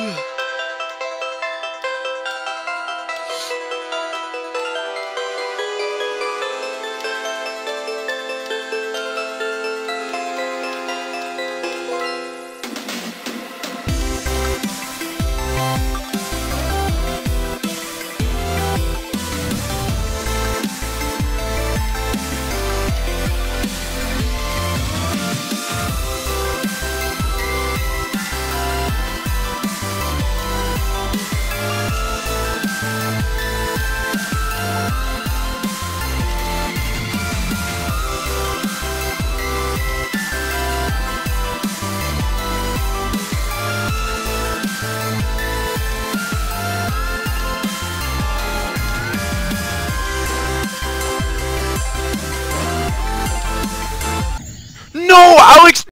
Mm. No, Alex